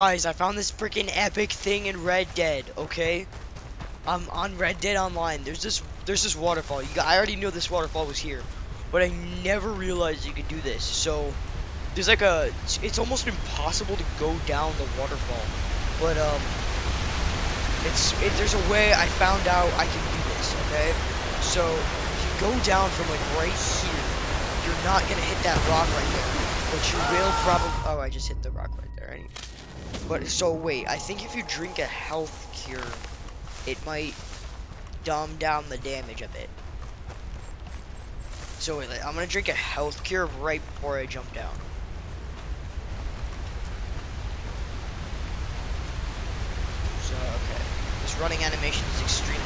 Guys, I found this freaking epic thing in Red Dead, okay? I'm on Red Dead Online. There's this there's this waterfall. You I already knew this waterfall was here, but I never realized you could do this. So there's like a it's, it's almost impossible to go down the waterfall. But um it's it, there's a way I found out I can do this, okay? So if you go down from like right here, you're not gonna hit that rock right there. But you will probably oh I just hit the rock right there anyway. But so wait, I think if you drink a health cure, it might dumb down the damage a bit. So wait, I'm gonna drink a health cure right before I jump down. So okay, this running animation is extremely.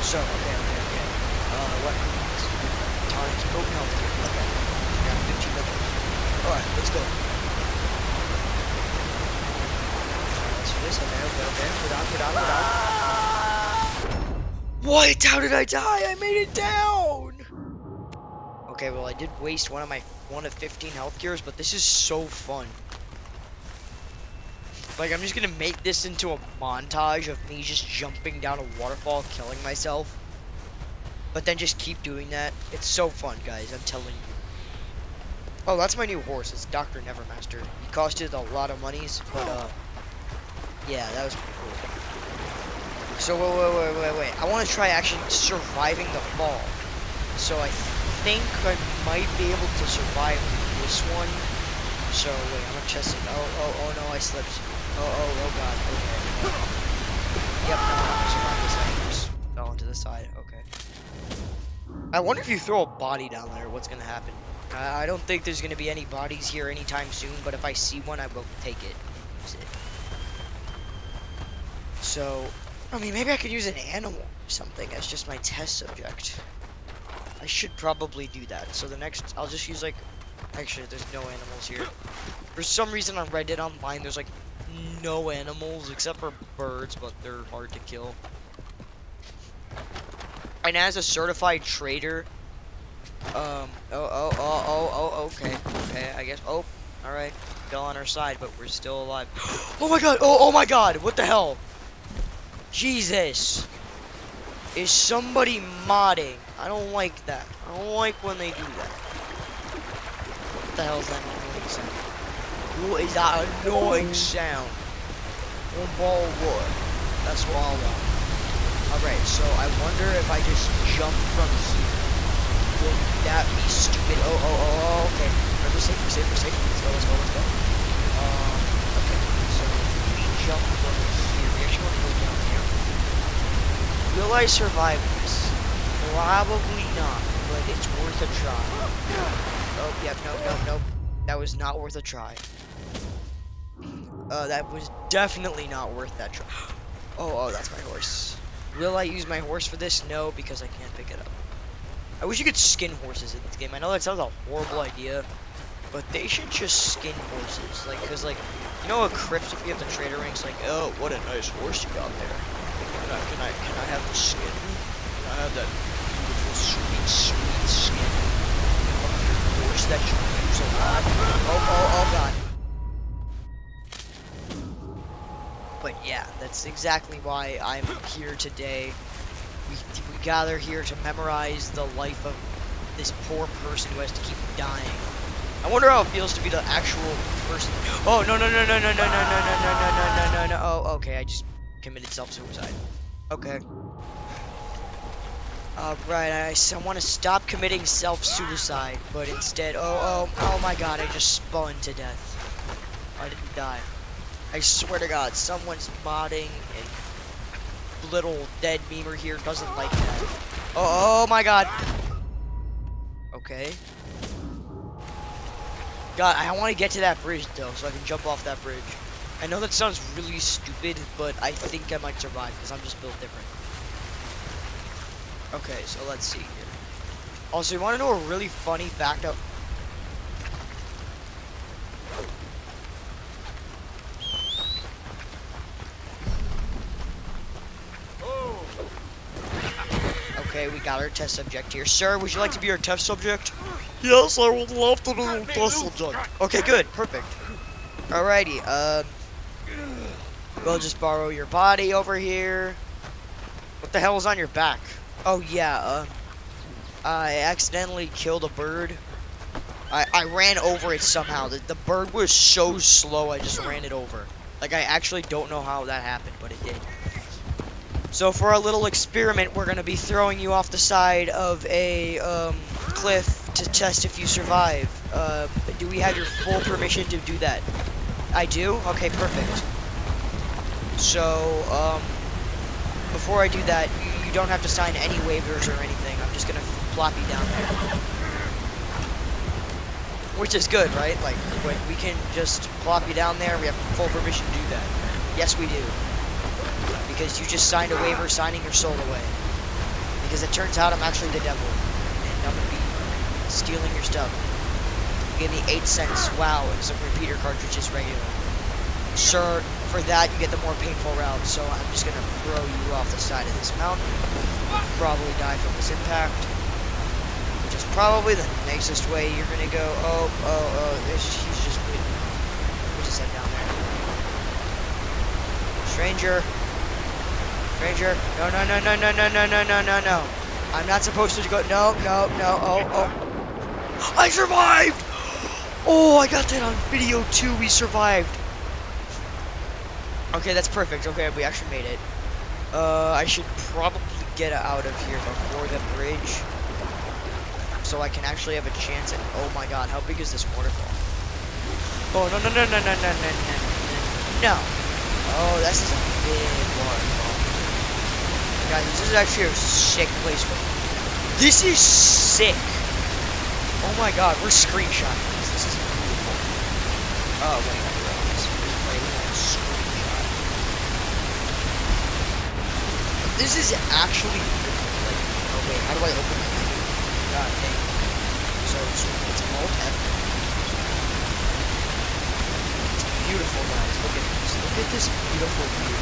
So okay, okay, okay. Uh, what? Times potent health cure. Okay, got 15 levels. All right, let's go. This. Okay, okay, okay. Put on, put on. What? How did I die? I made it down! Okay, well, I did waste one of my one of 15 health cures, but this is so fun. Like, I'm just gonna make this into a montage of me just jumping down a waterfall, killing myself. But then just keep doing that. It's so fun, guys, I'm telling you. Oh, that's my new horse. It's Dr. Nevermaster. He costed a lot of monies, but, uh... Yeah, that was pretty cool. So wait, wait, wait, wait, wait. I want to try actually surviving the fall. So I think I might be able to survive this one. So wait, I'm gonna it. Oh, oh, oh no, I slipped. Oh, oh, oh god. Okay. Yep, no, I'm surviving this. I just fell into the side. Okay. I wonder if you throw a body down there, what's gonna happen? I, I don't think there's gonna be any bodies here anytime soon, but if I see one, I will take it. So, I mean, maybe I could use an animal or something as just my test subject. I should probably do that. So the next, I'll just use like, actually, there's no animals here. For some reason on Red Dead Online, there's like no animals except for birds, but they're hard to kill. And as a certified trader, um, oh, oh, oh, oh, oh, okay, okay, I guess, oh, alright, fell on our side, but we're still alive. oh my god, oh, oh my god, what the hell? Jesus. Is somebody modding? I don't like that. I don't like when they do that. What the hell is that annoying sound? What is that annoying sound? One ball wood. That's what I want. Alright, so I wonder if I just jump from here. Would that be stupid? Oh, oh, oh, oh okay. We're safe, we're safe, we're safe. Let's go, let's go, let's go. Um, okay, so we jump from here. We actually want to go down. Will I survive this? Probably not, but it's worth a try. Oh, yeah, no, no, no. That was not worth a try. Uh, that was definitely not worth that try. Oh, oh, that's my horse. Will I use my horse for this? No, because I can't pick it up. I wish you could skin horses in this game. I know that sounds a horrible idea, but they should just skin horses. Like, cause like, you know, a crypt if you have the trader ranks, like, oh, what a nice horse you got there. Can I, can I, can I have the skin? Can I have that beautiful, sweet, sweet skin of your horse that you use a lot? Oh, oh, oh, God. But yeah, that's exactly why I'm here today. We, we gather here to memorize the life of this poor person who has to keep dying. I wonder how it feels to be the actual person. Oh, no, no, no, no, no, no, no, no, no, no, no, no, no, no. Oh, okay, I just committed self-suicide. Okay. Alright, I, I want to stop committing self-suicide, but instead, oh, oh, oh my god, I just spun to death. I didn't die. I swear to God, someone's modding and little dead memer here doesn't like that. Oh, oh my God. Okay. God, I want to get to that bridge though, so I can jump off that bridge. I know that sounds really stupid, but I think I might survive because I'm just built different. Okay, so let's see here. Also, you want to know a really funny fact out Okay, we got our test subject here. Sir, would you like to be our test subject? Yes, I would love to be your test subject. Okay, good. Perfect. Alrighty, um, we'll just borrow your body over here. What the hell is on your back? Oh yeah, uh, I accidentally killed a bird. I, I ran over it somehow. The, the bird was so slow, I just ran it over. Like, I actually don't know how that happened, but it did. So for a little experiment, we're going to be throwing you off the side of a um, cliff to test if you survive. Uh, do we have your full permission to do that? I do? Okay, perfect. So, um, before I do that, you, don't have to sign any waivers or anything. I'm just going to plop you down there. Which is good, right? Like, we can just plop you down there. We have full permission to do that. Yes, we do. Because you just signed a waiver signing your soul away. Because it turns out I'm actually the devil. And I'm going to be stealing your stuff. Gave me 8 cents. Wow, and some repeater cartridges regular. Sir, for that you get the more painful route, so I'm just going to throw you off the side of this mountain. Probably die from this impact which is probably the nicest way you're gonna go. Oh, oh, oh, he's just waiting. Put his head down there. Stranger. Stranger. No, no, no, no, no, no, no, no, no, no, no. I'm not supposed to go. No, no, no. Oh, oh. I survived! Oh, I got that on video too. We survived. Okay, that's perfect. Okay, we actually made it. Uh, I should probably get out of here before the bridge so I can actually have a chance at, oh my god, how big is this waterfall? Oh, no, no, no, no, no, no, no, no, no. Oh, this is a big waterfall. Guys, this is actually a sick place for This is sick. Oh my god, we're screenshotting this. This is beautiful. Oh, wait, This is actually. Like, oh wait, how do I open it? God dang. So it's, it's alt F. It's beautiful, guys. Look at this. Look at this beautiful view.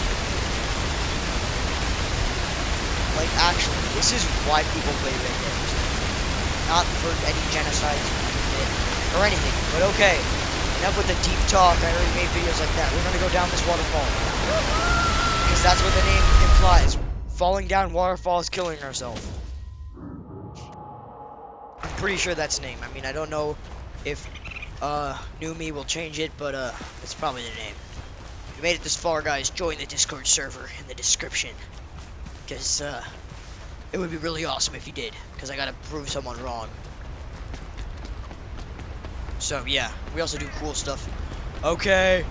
Like, actually, this is why people play Red Dead. Not for any genocide or anything, but okay. Enough with the deep talk. I already made videos like that. We're gonna go down this waterfall. Because that's what the name implies. Falling down waterfalls, killing ourselves pretty sure that's name. I mean, I don't know if uh, New Me will change it, but uh, it's probably the name. If you made it this far, guys, join the Discord server in the description. Because uh, it would be really awesome if you did. Because I gotta prove someone wrong. So, yeah. We also do cool stuff. Okay.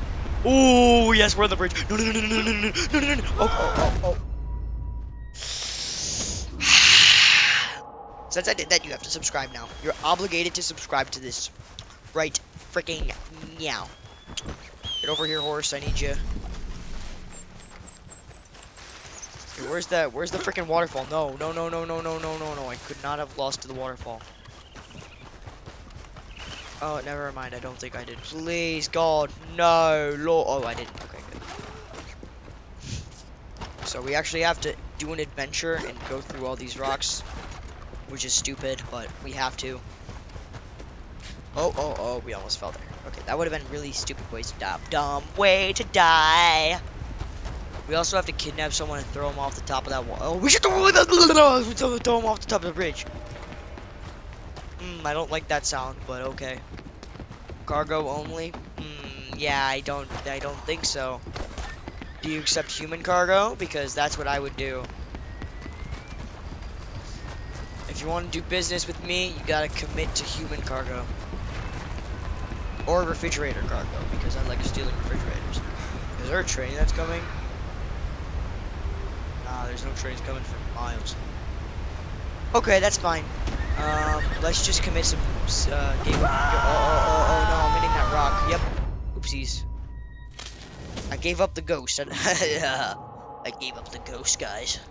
Oh, yes, we're on the bridge. No, no, no, no, no, no, no, no, no, no. Oh, oh, oh, oh. Since I did that, you have to subscribe now. You're obligated to subscribe to this right freaking meow. Get over here, horse. I need you. Hey, where's that? Where's the freaking waterfall? No, no, no, no, no, no, no, no, no. I could not have lost to the waterfall. Oh, never mind. I don't think I did. Please, God, no, Lord. Oh, I didn't. Okay, good. So we actually have to do an adventure and go through all these rocks which is stupid, but we have to. Oh, oh, oh, we almost fell there. Okay, that would have been really stupid way to die. Dumb way to die. We also have to kidnap someone and throw them off the top of that wall. Oh, we should throw, him off the top of the bridge. Hmm, I don't like that sound, but okay. Cargo only? Hmm, yeah, I don't, I don't think so. Do you accept human cargo? Because that's what I would do. If you want to do business with me, you gotta commit to human cargo. Or refrigerator cargo, because I like stealing refrigerators. Is there a train that's coming? Nah, there's no trains coming for miles. Okay, that's fine. Um, let's just commit some, uh, game. Oh, oh, oh, oh, no, I'm hitting that rock. Yep. Oopsies. I gave up the ghost. I gave up the ghost, guys.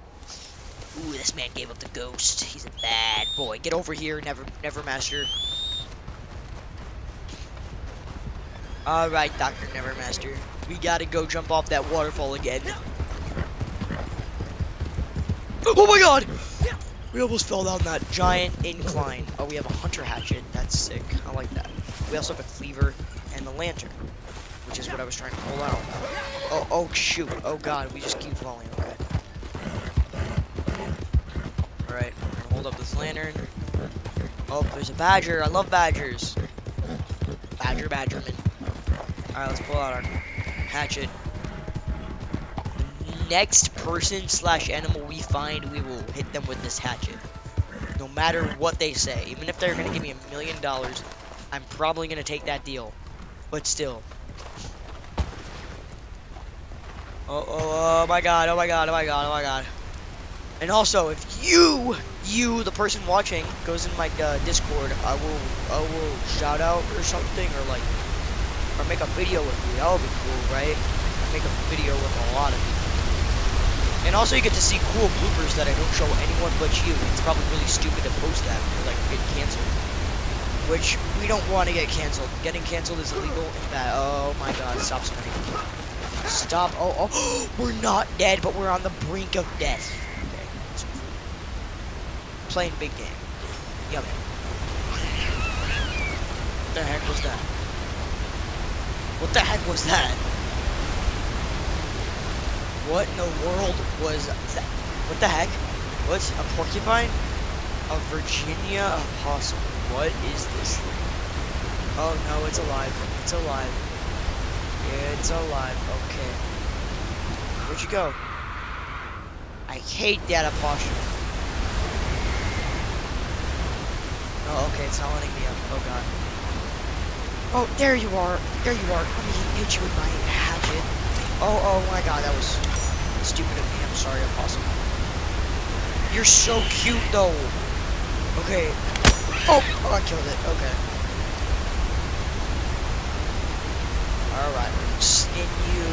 Ooh, this man gave up the ghost. He's a bad boy. Get over here, Never, Never Master. Alright, Dr. Nevermaster. We gotta go jump off that waterfall again. Oh my god! We almost fell down that giant incline. Oh, we have a hunter hatchet. That's sick. I like that. We also have a cleaver and the lantern. which is what I was trying to pull out. Oh, oh shoot. Oh god, we just keep falling. Okay. Alright, hold up this lantern. Oh, there's a badger. I love badgers. Badger, badgerman. Alright, let's pull out our hatchet. The next person slash animal we find, we will hit them with this hatchet. No matter what they say. Even if they're going to give me a million dollars, I'm probably going to take that deal. But still. Oh, oh, oh my god, oh my god, oh my god, oh my god. And also, if you, you, the person watching, goes in my uh, Discord, I will, I will shout out or something, or like, or make a video with you. That would be cool, right? I make a video with a lot of people. And also, you get to see cool bloopers that I don't show anyone but you. It's probably really stupid to post that, or like get canceled. Which we don't want to get canceled. Getting canceled is illegal and bad. Oh my god, stop spinning. Stop. Oh, oh. we're not dead, but we're on the brink of death. Playing big game. Yummy. What the heck was that? What the heck was that? What in the world was that? What the heck? What's a porcupine? A Virginia opossum. What is this thing? Oh no, it's alive. It's alive. It's alive. Okay. Where'd you go? I hate that opossum. Oh, okay, it's not letting me up. Oh god. Oh, there you are. There you are. Let me hit you with my hatchet. Oh, oh my god, that was stupid of me. I'm sorry, opossum. You're so cute, though. Okay. Oh, oh I killed it. Okay. Alright, we're gonna skin you.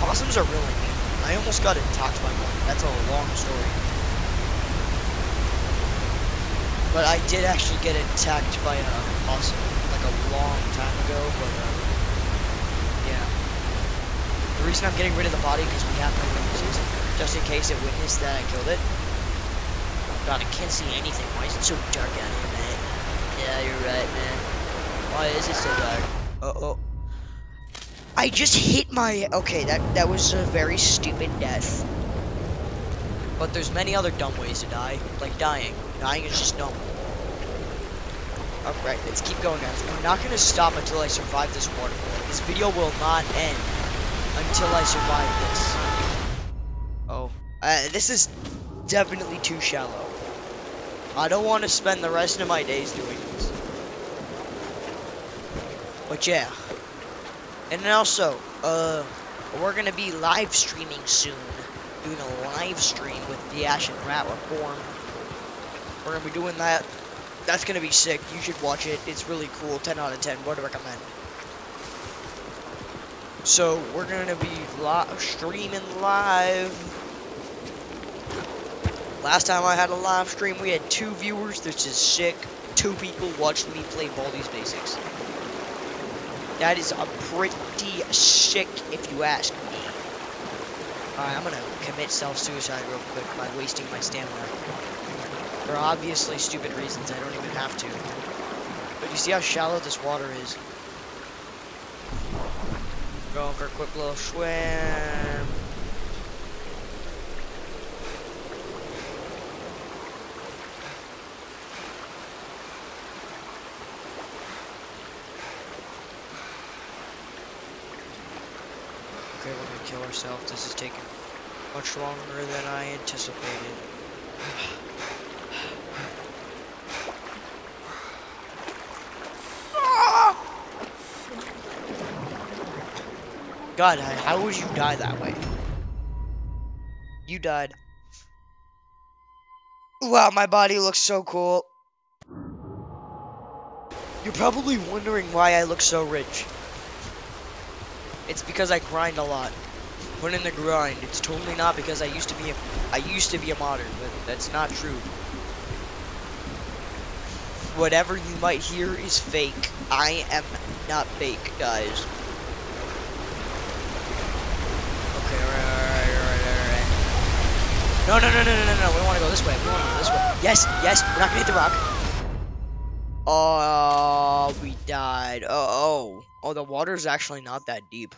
Opossums are really mean. I almost got attacked by one. That's a long story. But I did actually get attacked by an opossum like a long time ago, but uh, yeah. The reason I'm getting rid of the body because we have no witnesses, just in case it witnessed that I killed it. God, I can't see anything. Why is it so dark out here, man? Yeah, you're right, man. Why is it so dark? Uh oh. I just hit my. Okay, that that was a very stupid death. But there's many other dumb ways to die, like dying. Dying is just dumb. Alright, let's keep going guys. I'm not gonna stop until I survive this waterfall. This video will not end until I survive this. Oh. Uh, this is definitely too shallow. I don't want to spend the rest of my days doing this. But yeah. And also, uh, we're gonna be live streaming soon. Doing a live stream with the Ashen Rat Reform. We're gonna be doing that. That's gonna be sick. You should watch it. It's really cool. 10 out of 10. Would recommend. So we're gonna be li streaming live. Last time I had a live stream, we had two viewers. This is sick. Two people watched me play Baldi's Basics. That is a pretty sick, if you ask me. Alright, I'm gonna commit self-suicide real quick by wasting my stamina. For obviously stupid reasons, I don't even have to. But you see how shallow this water is? Going for a quick little swim. Okay, we're gonna kill ourselves. This is taking much longer than I anticipated. God, how would you die that way? You died. Wow, my body looks so cool. You're probably wondering why I look so rich. It's because I grind a lot. Put in the grind. It's totally not because I used to be a I used to be a modder, but that's not true. Whatever you might hear is fake. I am not fake, guys. Okay, right, right, right, No, no, no, no, no, no, no. We want to go this way. We want to go this way. Yes, yes. We're not to hit the rock. Oh, we died. Oh, oh, oh, the water's actually not that deep.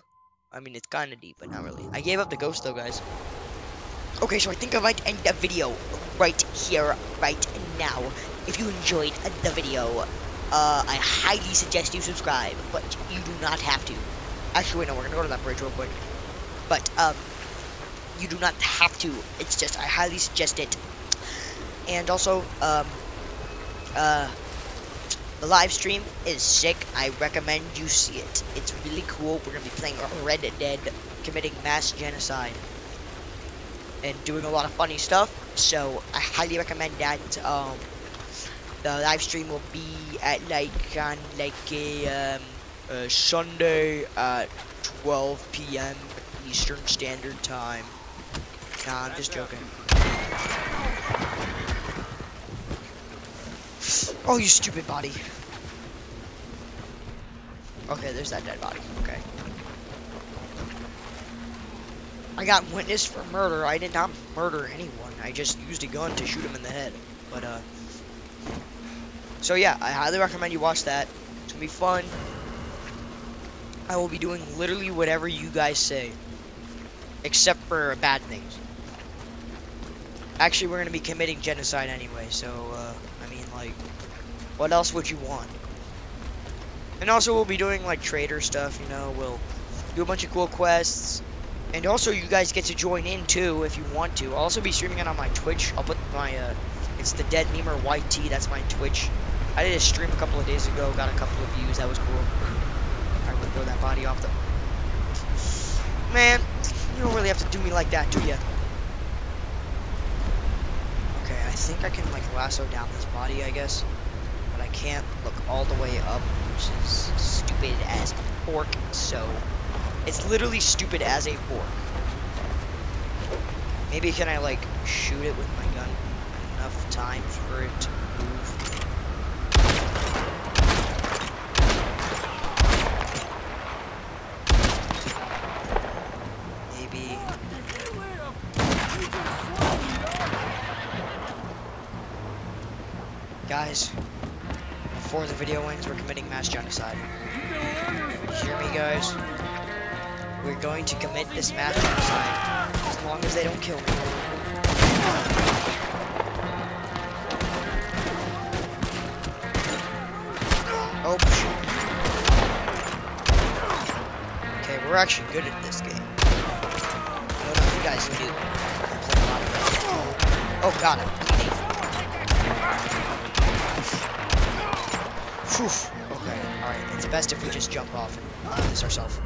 I mean, it's kind of deep, but not really. I gave up the ghost though, guys. Okay, so I think I might end the video right here, right now. If you enjoyed the video, uh, I highly suggest you subscribe, but you do not have to. Actually, wait, no, we're gonna go to that bridge real quick. But, um, you do not have to. It's just, I highly suggest it. And also, um, uh, the live stream is sick. I recommend you see it. It's really cool. We're to be playing Red Dead, committing mass genocide, and doing a lot of funny stuff. So I highly recommend that. Um, the live stream will be at like on like a, um, a Sunday at 12 p.m. Eastern Standard Time. Nah, I'm just joking. Oh, you stupid body. Okay, there's that dead body. Okay. I got witness for murder. I did not murder anyone. I just used a gun to shoot him in the head. But, uh... So, yeah, I highly recommend you watch that. It's gonna be fun. I will be doing literally whatever you guys say. Except for bad things. Actually, we're gonna be committing genocide anyway, so, uh, I mean, like... What else would you want? And also we'll be doing like trader stuff, you know, we'll do a bunch of cool quests. And also you guys get to join in too if you want to. I'll also be streaming it on my Twitch. I'll put my, uh, it's the Dead Memer YT, that's my Twitch. I did a stream a couple of days ago, got a couple of views, that was cool. I'm gonna throw that body off the... Man, you don't really have to do me like that, do you? Okay, I think I can like lasso down this body, I guess can't look all the way up, which is stupid as a so it's literally stupid as a fork. Maybe can I like shoot it with my gun enough time for it to move? Maybe. Guys, before the video ends, we're committing mass genocide. Hear me, guys? We're going to commit this mass genocide as long as they don't kill me. Oh. Okay, we're actually good at this game. I don't know if you guys do. Oh, got it. Okay, alright. It's best if we just jump off and do this ourselves.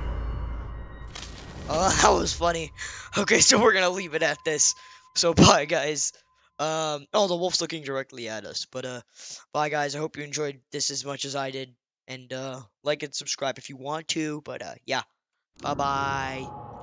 Oh, that was funny. Okay, so we're gonna leave it at this. So bye, guys. Um, oh, the wolf's looking directly at us. But, uh, bye, guys. I hope you enjoyed this as much as I did. And, uh, like and subscribe if you want to. But, uh, yeah. Bye-bye.